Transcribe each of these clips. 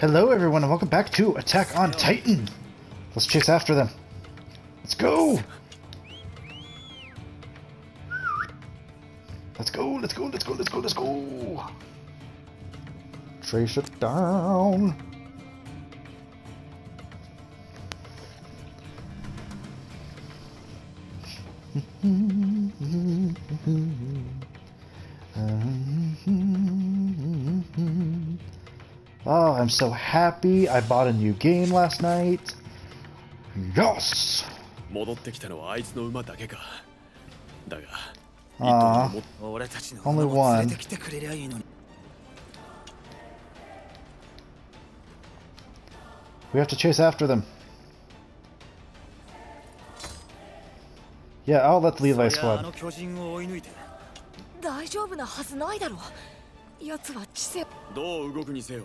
Hello, everyone, and welcome back to Attack on Titan. Let's chase after them. Let's go. Let's go. Let's go. Let's go. Let's go. Let's go. Trace it down. Oh, I'm so happy. I bought a new game last night. Yes! 戻ってきたのはあいつの馬だけかだが Aw, 糸も俺たちの Only 馬も one. 連れてきてくれりゃいいのに we have to chase after them. Yeah, I'll let Levi そりゃあ squad. の巨人を追い抜いて大丈夫なはずないだろ奴は知性どう動くにせよ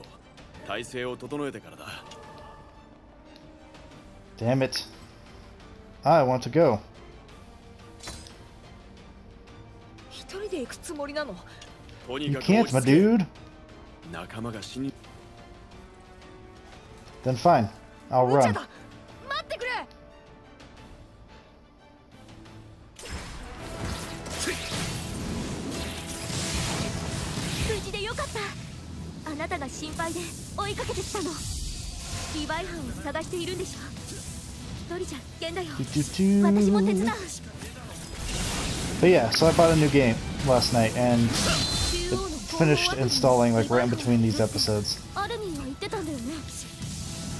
体勢を整えてからだ Damn it. I want to go. 一人で行くつもりなのとに You かく can't, 落ち my 着け dude. 仲間が死に Then fine. I'll 無茶 run. 配で追いかけてきたのリヴァイ班を探しているんでしょ一人じゃ危険だよ Do, do, 私も手 do. 伝う But yeah, so I bought a new game last night and 中央の finished installing like right in between these episodes. アルミンは言ってたんだよね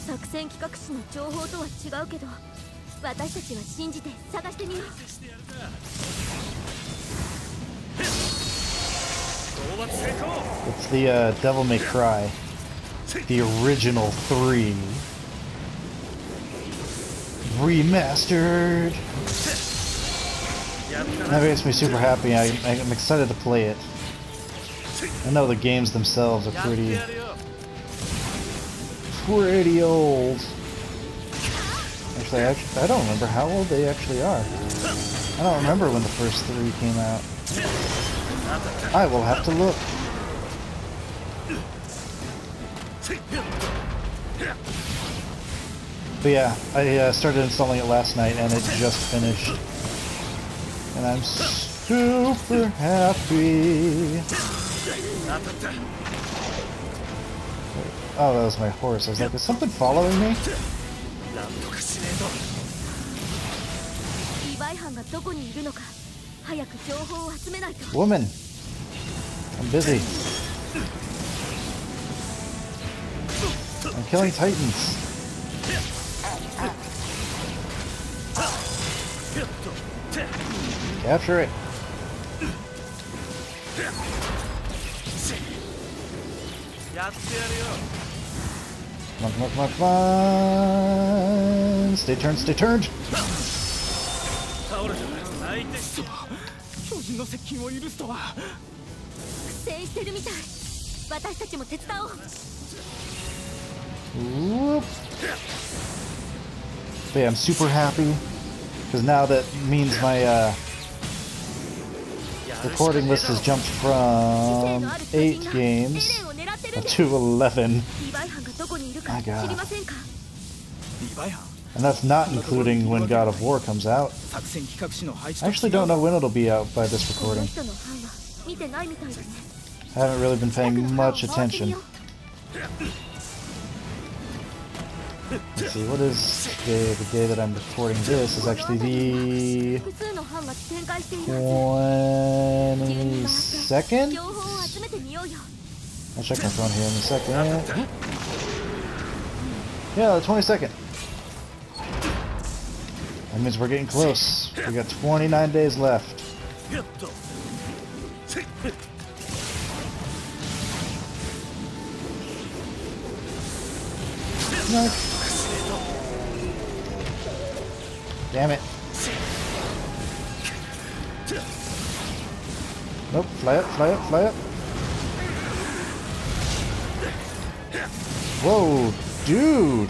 作戦企画士の情報とは違うけど私たちは信じて探してみよう It's the uh, Devil May Cry. The original three. Remastered! That makes me super happy. I, I'm excited to play it. I know the games themselves are pretty, pretty old. Actually, I, I don't remember how old they actually are. I don't remember when the first three came out. I will have to look. But yeah, I uh, started installing it last night and it just finished. And I'm super happy. Oh, that was my horse. I was like, is something following me? Woman! I'm busy. Killing titans. Capture it. Come on, come on, come on, come on. Stay turned, stay turned. 巨人の接近を許すとは苦戦してるみたい私たちも手伝おう Whoop. But yeah, I'm super happy because now that means my uh, recording list has jumped from 8 games to 11. My god. And that's not including when God of War comes out. I actually don't know when it'll be out by this recording. I haven't really been paying much attention. Let's see, what is the, the day that I'm recording this is actually the 22nd? I'll check my phone here in a second. Yeah, the 22nd. That means we're getting close. We got 29 days left. Damn it. Nope, fly up, fly up, fly up. Whoa, dude!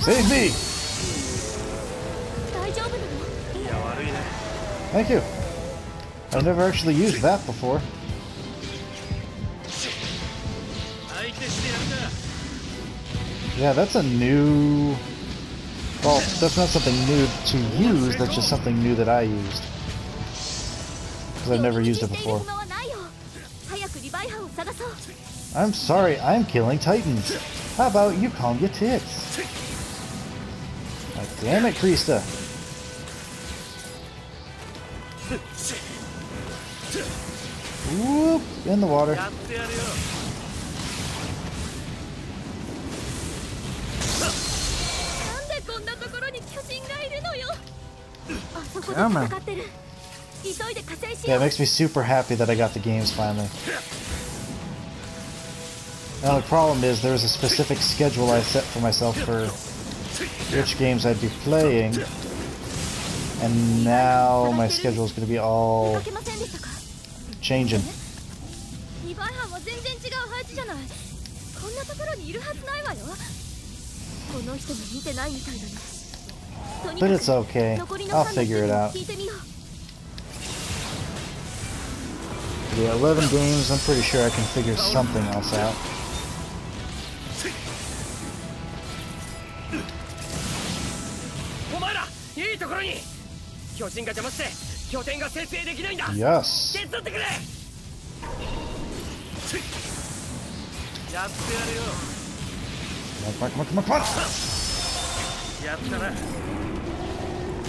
Save me! Thank you. I've never actually used that before. Yeah, that's a new... Well, that's not something new to use, that's just something new that I used. Because I've never used it before. I'm sorry, I'm killing titans. How about you calm your tits? Damn it, Krista. Whoop, in the water. Yeah, man. Yeah, it makes me super happy that I got the games finally. Now the problem is there was a specific schedule I set for myself for which games I'd be playing, and now my schedule is going to be all changing. But it's okay. I'll figure it out. Yeah, 11 games, I'm pretty sure I can figure something else out. Yes. Come on, come on, come on, come on!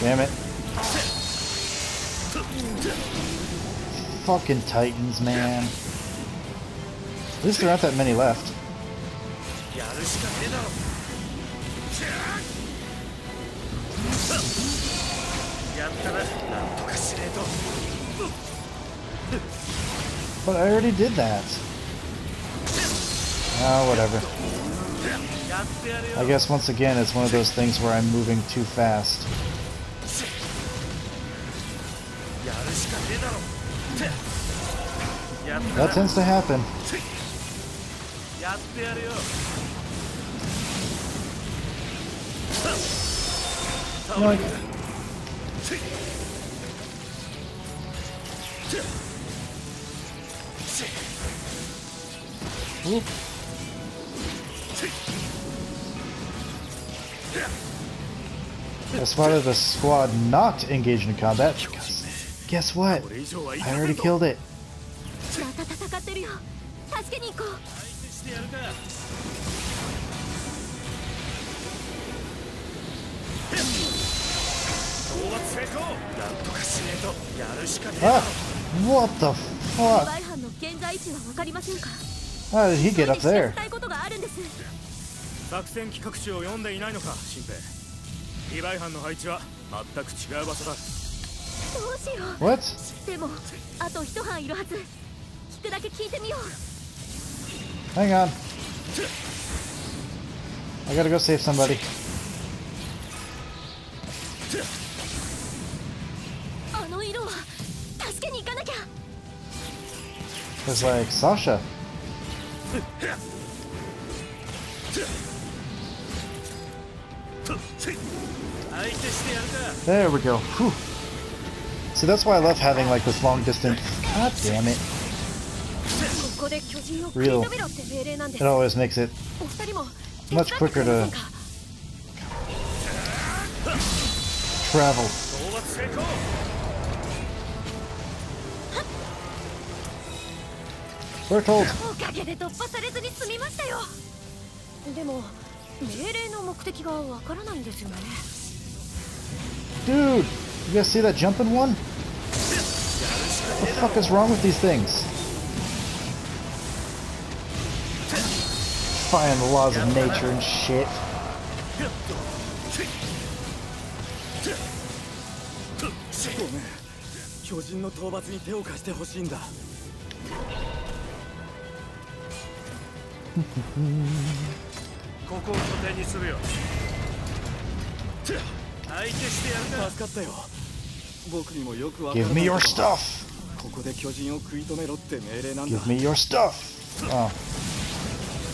Damn it. Fucking Titans, man. At least there aren't that many left. But I already did that. Ah, oh, whatever. I guess once again it's one of those things where I'm moving too fast. That tends to happen. Like, one As part of the squad not engaged in combat, guess what? I already killed it. また戦ってるよ助けに行こ。う相手してやるかなんとかしねえと。やるしかねえだろ。Ah! What the リ fuck? の現在位置は分かりませんか？How did he get up there? 知らせたいことがあるんです。作戦企画書を読んでいないのか新兵。リヴァイ班の配置は全く違う場所だ。どうしよ What? うでもあと一班いるはず。聞くだけ聞いてみよう Hang on. I gotta go save somebody. It's like Sasha. There we go. Whew. See, that's why I love having like this long distance. God damn it ここで巨人を食い Real. 止めろって命令なんです It always makes it お二人も Much 手伝ってくれません quicker か travel. 討伐成功 We're told. おかげで突破されずに済みましたよでも命令の目的がわからないんですよね Dude, you guys see that jumping one? What the fuck is wrong with these things? Defying the laws of nature and shit. ごめん巨人の討伐に手を貸してほしいんだ ここを拠点にするよ相手してやるか助かったよ僕にもよくわ Give me your stuff! ここで巨人を食い止めろって命令なんだ Give me your stuff! Oh.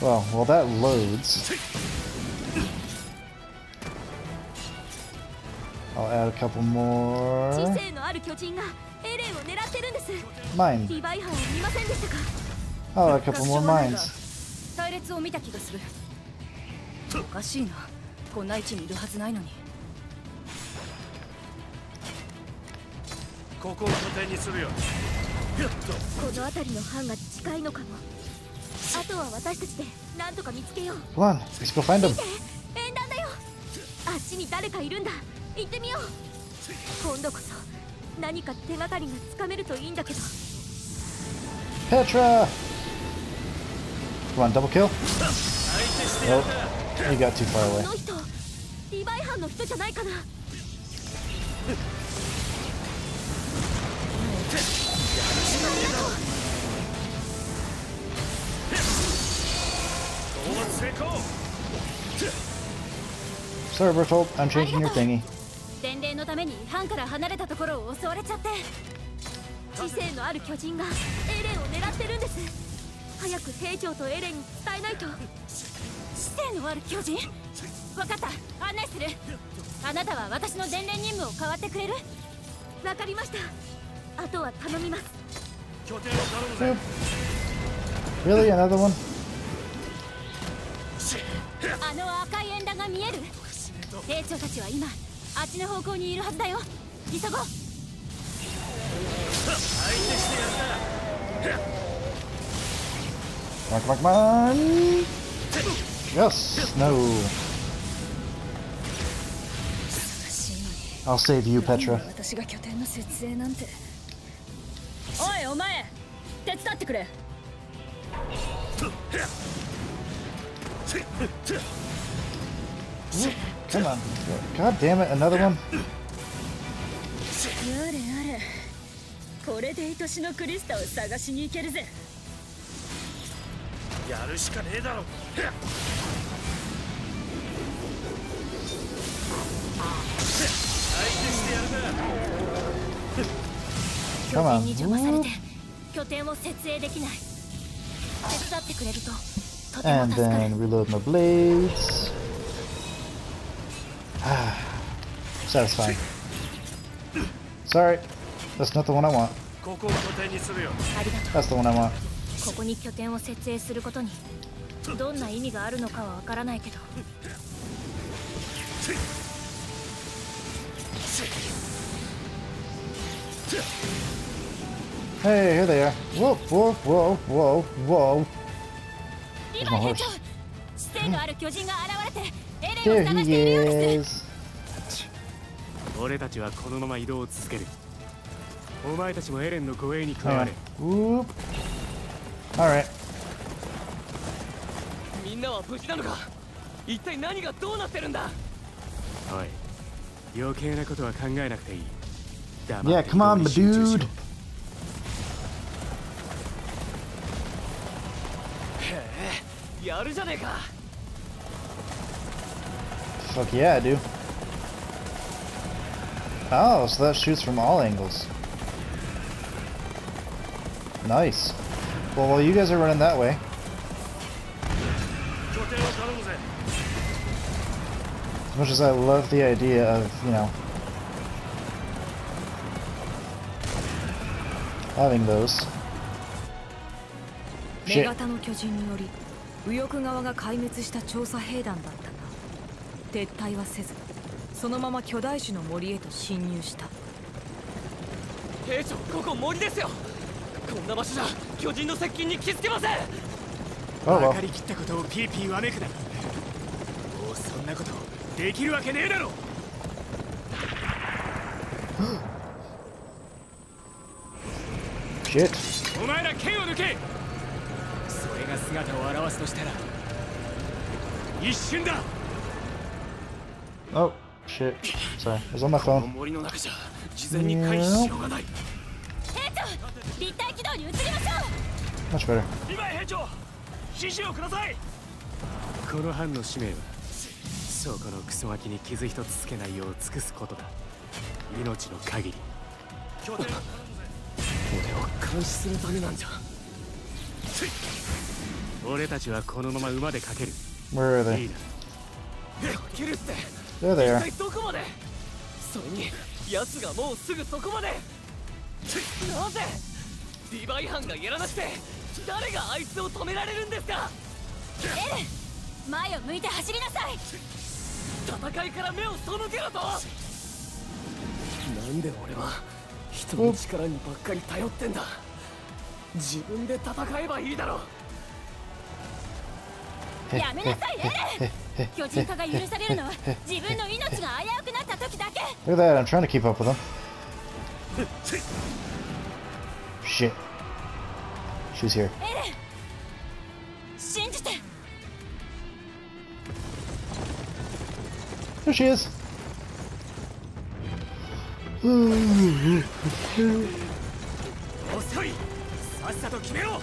Well, while that loads, I'll add a couple more. Mine. Oh, a couple more mines. おかしいなこんな位置にいるはずないのにここを拠点にするよこの辺りの班が近いのかもとは私たちで何とか見つけよう。Come on, let's go find them. 見て縁談だよ。あっちに誰かいるんだ。行ってみよう。今度こそ何か手がかりがつかめるといいんだけど。Got too far こ away. Sorry, Bertolt, I'm changing your thingy. 伝令のために班から離れたところを襲われちゃって。知性のある巨人がエレンを狙ってるんです。早く兵長とエレンに伝えないと。知性のある巨人？分かった。案内する。あなたは私の伝令任務を代わってくれる？わかりました。あとは頼みます。拠点を頼むぜ Really? Another one? あの赤い円盤が見える？兵長たちは今あっちの方向にいるはずだよ急ごう相手してやるか Come on, come on, come on! Yes! No. I'll save you, Petra. 私が拠点の設営なんておいお前手伝ってくれ Come on. God damn it, another one? やれやれこれで愛しのクリスタを探しに行けるぜやるしかねえだろ拠点に邪魔され on. て拠点を設営できない手伝ってくれると And 助かる then reload my blades. Ah, Satisfying. Sorry, that's not the one I want. ここを拠点にするよありがとう That's the one I want. ここに拠点を設営することにどんな意味があるのかはわからないけど Hey, here they are. Whoa, whoa, whoa, whoa, whoa. リヴ There's my ァイ兵.長知性のある巨人が現れてエレンを探しているようです.俺たちはこのまま移動を続けるお前たちもエレンの護衛に加わ.れ. Alright. みんなは無事なのか？一体何がどうなってるんだ？おい余計なことは考えなくていい黙 Yeah, come on, dude. Fuck yeah, I do. Oh, so that shoots from all angles. Nice. Well, while you guys are running that way. As much as I love the idea of, you know, having those. Shit. 右翼側が壊滅した調査兵団だったが撤退はせずそのまま巨大種の森へと侵入した。兵長ここ森ですよ。こんな場所じゃ巨人の接近に気づけません。Oh 分.かりきったことをピーピーわめくな。もうそんなことできるわけねえだろ。Shit. お前ら剣を抜け姿を現すとしたら一瞬だ Oh, shit. Sorry, I was on my phone. Nope. Much better. この班の使命はそこのクソガに傷一つつけないよう尽くすことだ命の限り俺を監視するためなんじゃ俺たちはこのまま馬でかける。Where are いい they? な。かけるって。There どこまで？それに奴がもうすぐそこまで。なぜ？リヴァイ班がやらなくて誰があいつを止められるんですか？うエレン前を向いて走りなさい。戦いから目を背けろと！なんで俺は人の力にばっかり頼ってんだ？自分で戦えばいいだろやめなさいエレン巨人化が許されるのは自分の命が危うくなった時だけ Look at that. I'm trying to keep up with them. Shit. She's here. エレン信じて There she is. 遅いさっさと決めろ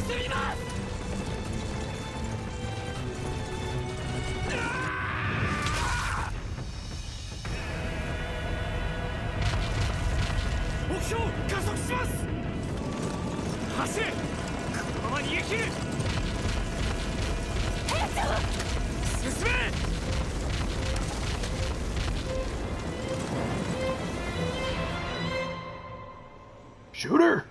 進みます目標加速します走れこのまま逃げ切る進め Shoot her. Ore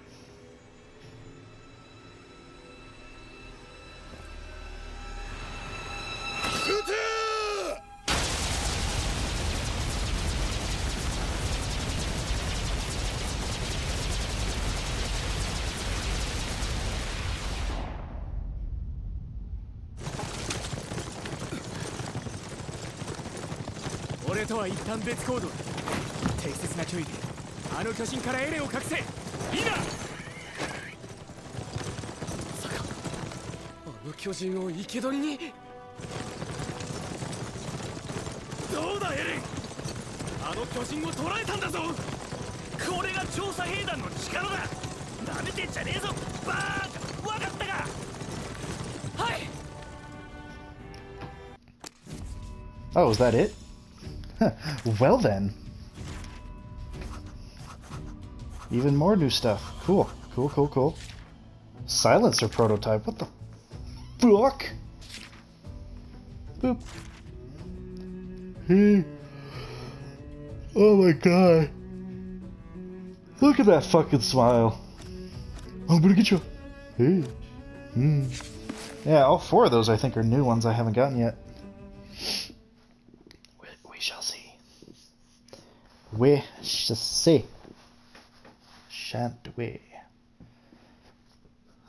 俺とは一旦別行動だ。適切な距離であの巨人からエレンを隠せ。いいな！あの巨人を生け捕りに。どうだエレン！あの巨人を捕らえたんだぞ！これが調査兵団の力だ！舐めてんじゃねえぞ！バーカわかったか！はい Oh, is that it? well then. Even more new stuff. Cool. Cool, cool, cool. Silencer prototype. What the fuck? Boop. Oh my god. Look at that fucking smile. I'm gonna get you. Hey. Hmm. Yeah, all four of those I think are new ones I haven't gotten yet. we shall see. Shan't we?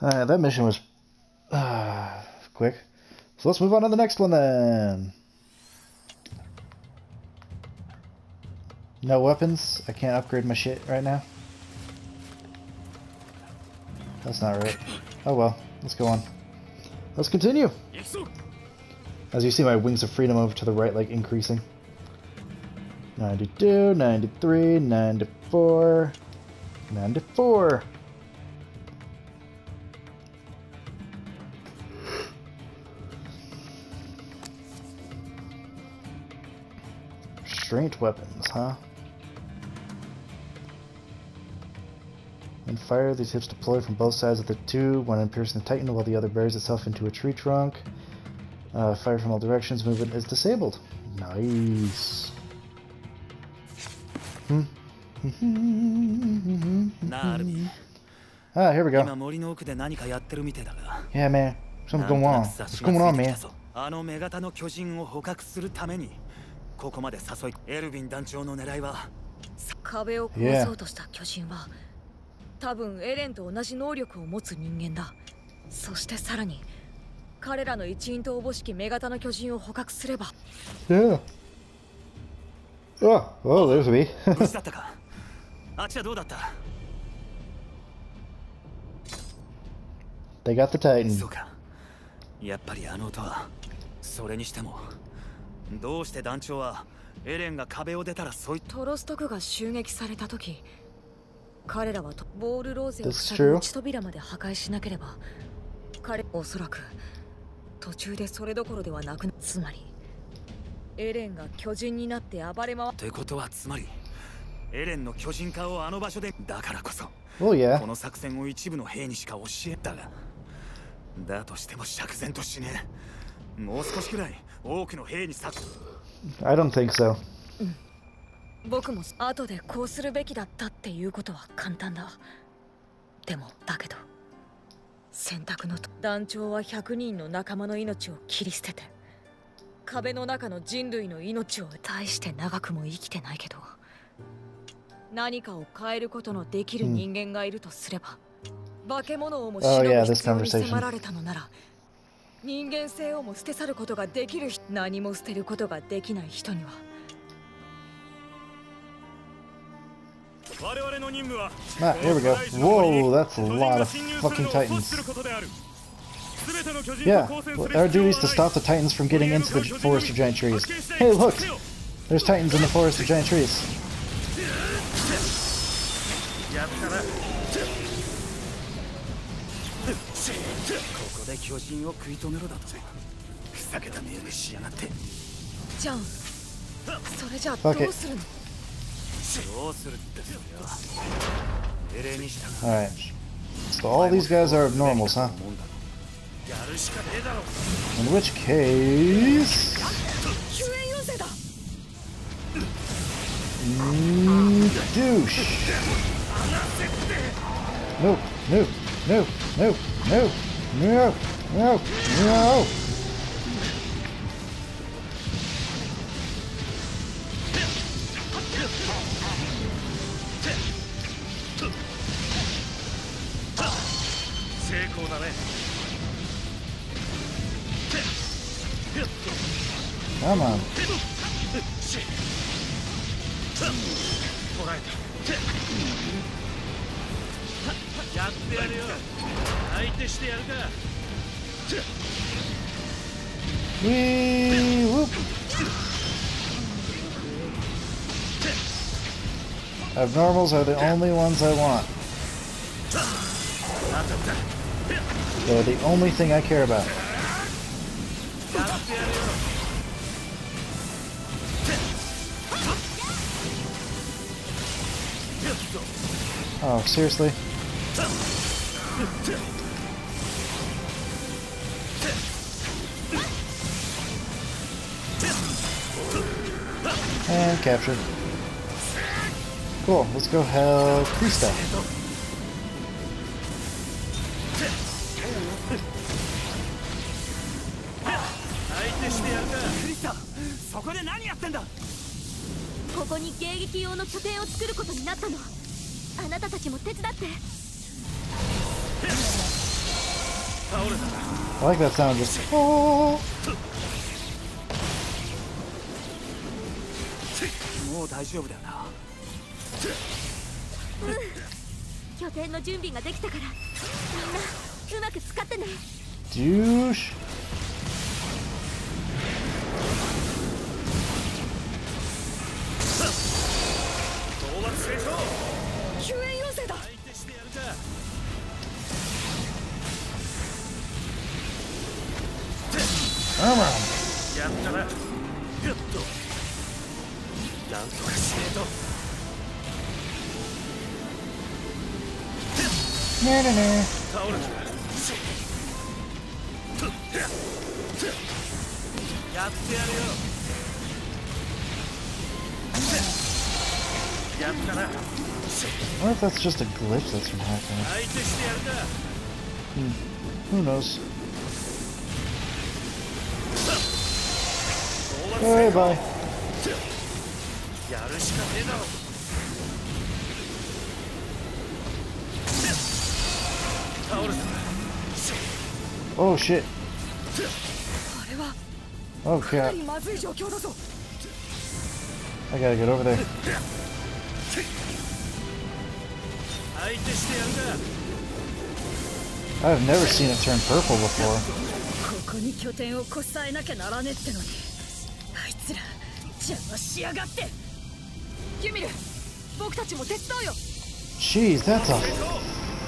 Uh, that mission was uh, quick. So let's move on to the next one then. No weapons? I can't upgrade my shit right now. That's not right. Oh well, let's go on. Let's continue! As you see my wings of freedom over to the right, like, increasing. 92, 93, 94, 94. Restraint weapons, huh? When fire, these hips deploy from both sides of the tube, one in piercing the titan while the other buries itself into a tree trunk. Uh, fire from all directions, movement is disabled. Nice. なあアル Ah, here we 今 go. 森の奥で何かやってるみてえだが Yeah, man. と going な on. What's going つ on, man? あの目型の巨人を捕獲するためにここまで誘いエルヴィン団長の狙いは壁を壊そうとした巨人は多分エレンと同じ能力を持つ人間だそしてさらに彼らの一員とおぼしき女型の巨人を捕獲すれば Yeah. Oh, well, there's me. 無事だったか？あっちはどうだった？They got the Titan. そうか。やっぱりあの音はそれにしても。どうして団長はエレンが壁を出たらそういトロスト区が襲撃された時彼らはとボールローゼを塞.ぐ内扉まで破壊しなければ。彼おそらく途中でそれどころではなくなつまりエレンが巨人になって暴れ回っということはつまりエレンの巨人化をあの場所でだからこそ Oh, こ yeah. の作戦を一部の兵にしか教えたがだとしても釈然としねえもう少しくらい多くの兵に作 I don't think so. 僕も後でこうするべきだったっていうことは簡単だでもだけど選択のと団長は100人の仲間の命を切り捨てて壁の中の人類の命を大して長くも生きてないけど何かを変えることのできる人間がいるとすれば、化け物をも Oh, 忍ぶ必要に.迫られたのなら人間性をも捨て去ることができる人何も捨てることができない人には我々の任務は Ah, here we go. Whoa, that's a lot of fucking Titans. Yeah, well, our duty is to stop the titans from getting into the forest of giant trees. Hey, look! There's titans in the forest of giant trees. Fuck it. Alright. So all these guys are abnormals, huh? In which case... Douche! No, no, no, no, no, no, no, no! Come on. Whoop. Abnormals are the only ones I want. They're the only thing I care about. Oh, seriously? And captured. Cool, let's go help Krista. Like that sound, just oh. もう大丈夫だよな。拠点の準備ができたから。みんなうまく使って I wonder if that's just a glitch that's from happening. Hmm. Who knows? Alright, bye. Oh shit. あれは Oh かな god. りまずい状況だぞ I gotta get over there. 相手してやる I've never seen it turn purple before. ここに拠点をこさえなきゃならねえってのにあいつら邪魔しやがってユミル僕たちも手伝うよ Jeez, that's a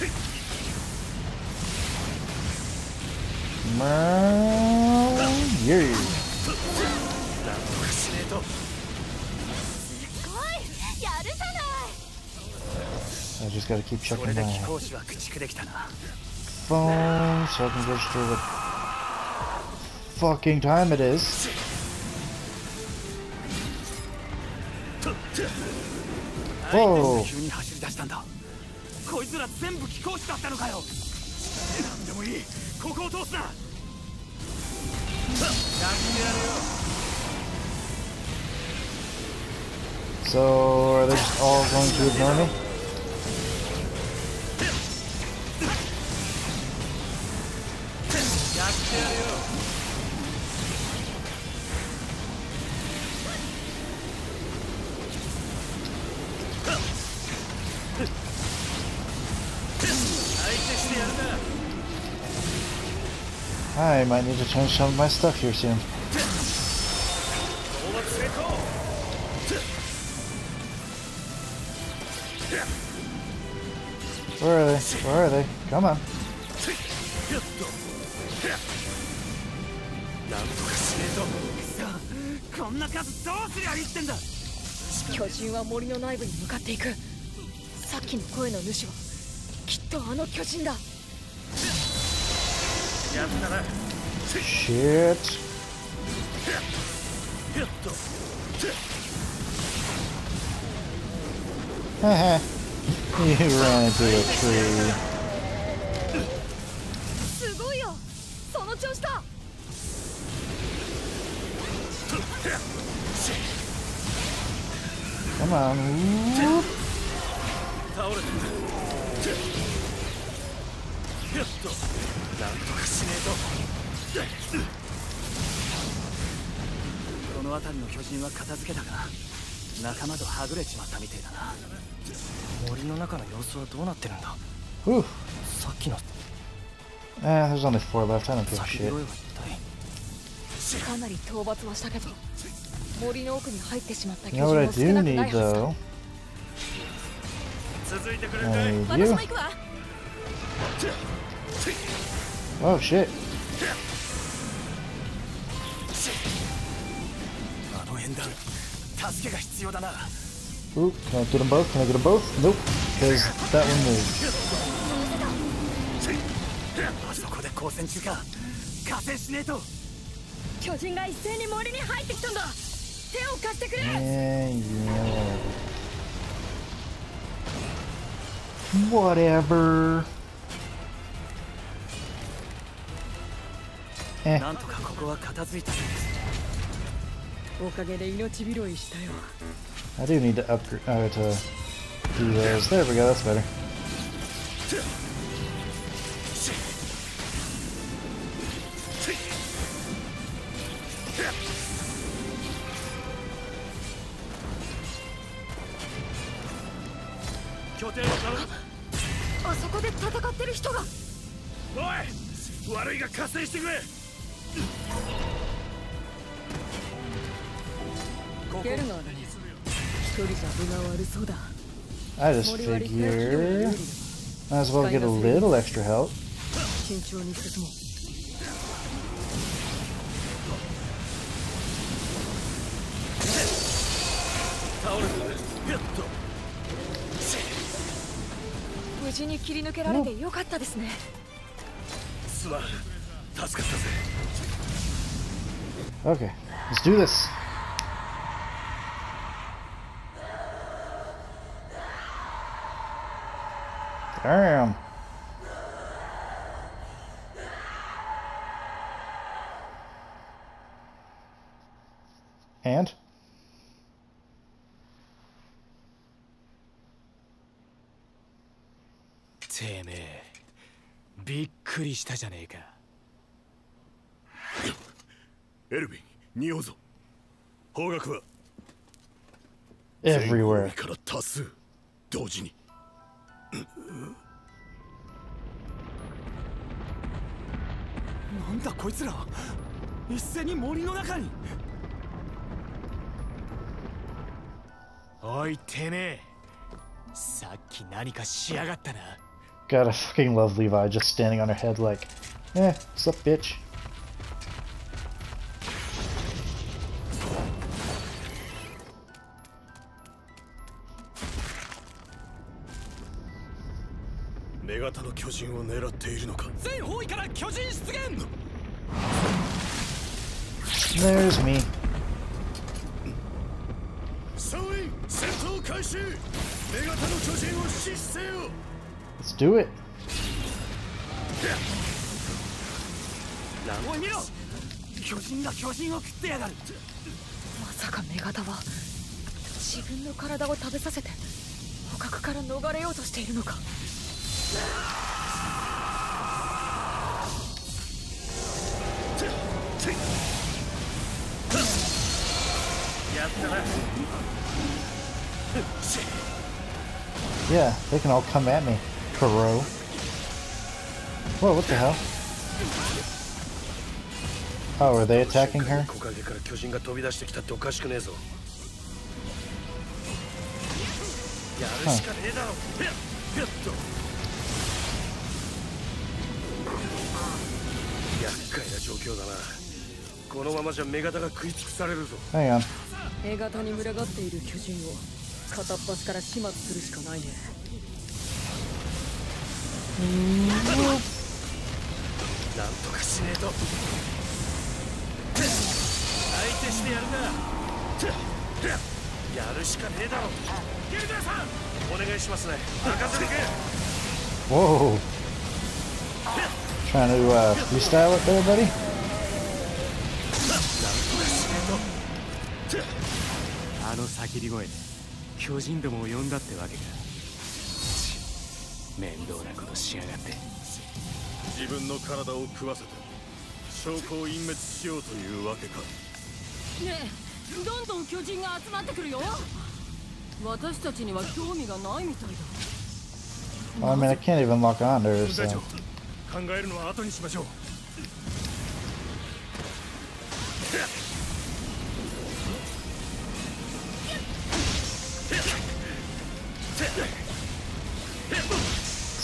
I just gotta keep checking my phone so I can register what fucking time it is. Whoa! こいつら全部貴公子だったのかよ。なんでもいい。ここを通すな。やってやるよ。So are they just all going to ignore me? I might need to change some of my stuff here soon. Where are they? Where are they? Come on. Shit. You ran into a tree. Come on. 辺りの巨人は片付けたが仲間とはぐれちまったみてえだな森の中の様子はどうなってるんだ？Whew. さっきの Eh, there's only four left. I don't give a shit. かなり討伐はしたけど森の奥に入ってしまった巨人 I も少 do なくな need いはず?続いてくれ私.も行くわ Oh shit. Ooh, can I get them both? Can I get them both? Nope. Because that one moved. あそこで交戦中か加勢しねえと巨人が一斉に森に入ってきたんだ手を貸してくれ Yeah, yeah. Whatever. Eh, I do need to upgrade uh, to do those. There we go. That's better. I just figure... Might as well get a little extra help. Okay, let's do this. Damn. And? てめえびっくりしたじゃねえかエルヴィン匂うぞ方角は Everywhere. から多数同時に なんだこいつら一斉に森の中においてめえさっき何かしやがったな God, I fucking love Levi just standing on her head like, eh, what's up, bitch? 女型の巨人を狙っているのか？全方位から巨人出現！There's me. 総員戦闘開始！女型の巨人を死せよ！Let's do it. おい見ろ！巨人が巨人を食ってやがる！まさか女型は自分の体を食べさせて捕獲から逃れようとしているのか？Yeah, they can all come at me. Kuro. Whoa, what the hell? Oh, are they attacking her? 木このままじゃ目型が食い尽くされるぞ。Hang 型に群がっている巨人を片っ端から始末するしかないね。なんとかしねえと。相手してやるな。やるしかねえだろ。ゲルダーさんお願いしますね。任せてくれ。Whoa. Trying to uh, freestyle it there, buddy? あの叫び声で巨人どもを呼んだってわけか。面倒なことしやがって。自分の体を食わせて証拠を隠滅しようというわけか。ねえどんどん巨人が集まってくるよ。私たちには興味がないみたいだ。Well, I mean, I can't even lock on to her, 軍隊長 so. 考えるのは後にしましょう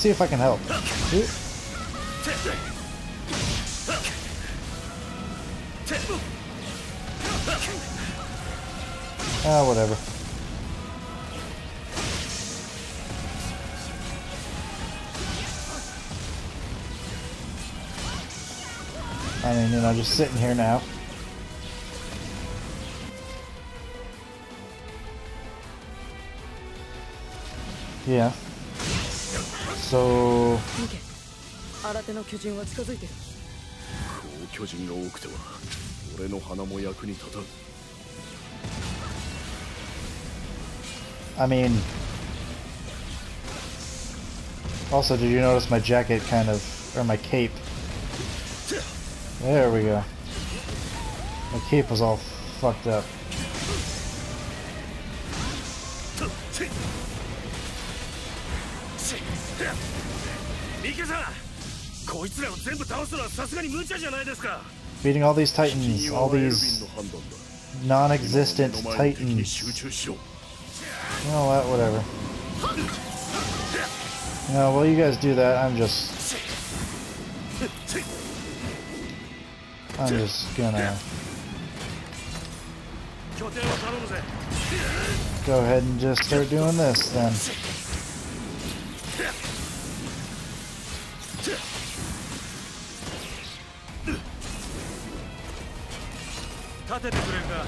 See if I can help. Ah, whatever. I mean, you know, just sitting here now. Yeah. So, 見て新手の巨人は近づいてるこう巨人が多くては俺の鼻も役に立たん I mean, also, did you notice my jacket kind of, or my cape? There we go. My cape was all fucked up. Beating all these titans, all these non-existent titans. You know what, whatever. You while you guys do that, I'm just... I'm just gonna... Go ahead and just start doing this, then. 立ててくれるか。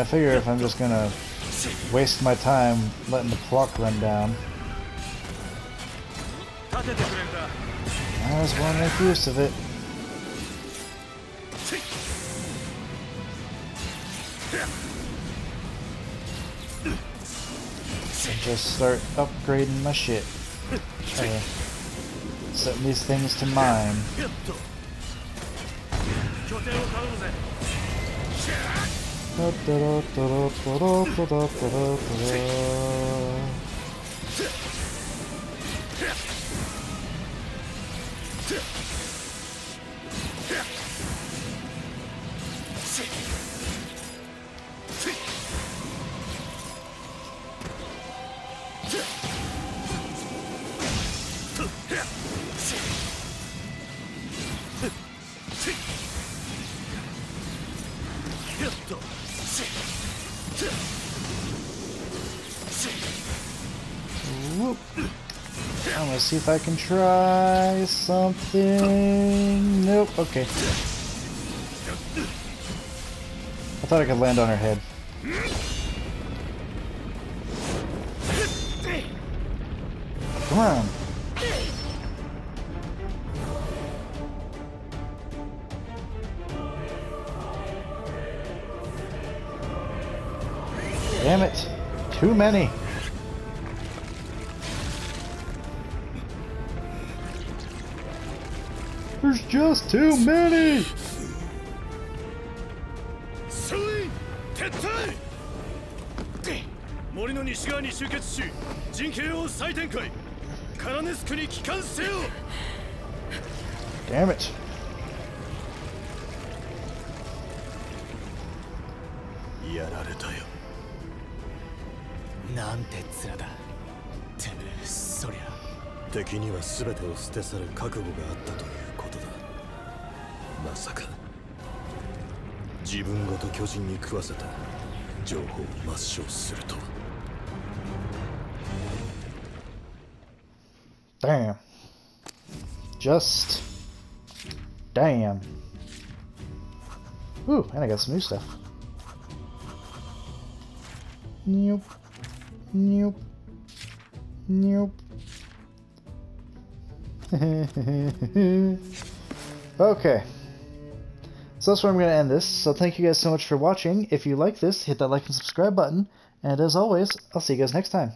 I figure if I'm just gonna waste my time letting the clock run down, I just want to make use of it. And just start upgrading my shit. Setting these things to mine. タタラタラタラタラタラタラ see if I can try something. Nope, okay. I thought I could land on her head. Come on. Damn it. Too many. 帰還せよ。Damn it. やられたよ。なんて面だ。てめえそりゃ。敵には全てを捨て去る覚悟があったという自分ごと巨人に食わせた情報を抹消するとは Damn. Just. Damn. Ooh, and I got some new stuff. Nope. Nope. Nope. okay. So that's where I'm going to end this. So thank you guys so much for watching. If you like this, hit that like and subscribe button. And as always, I'll see you guys next time.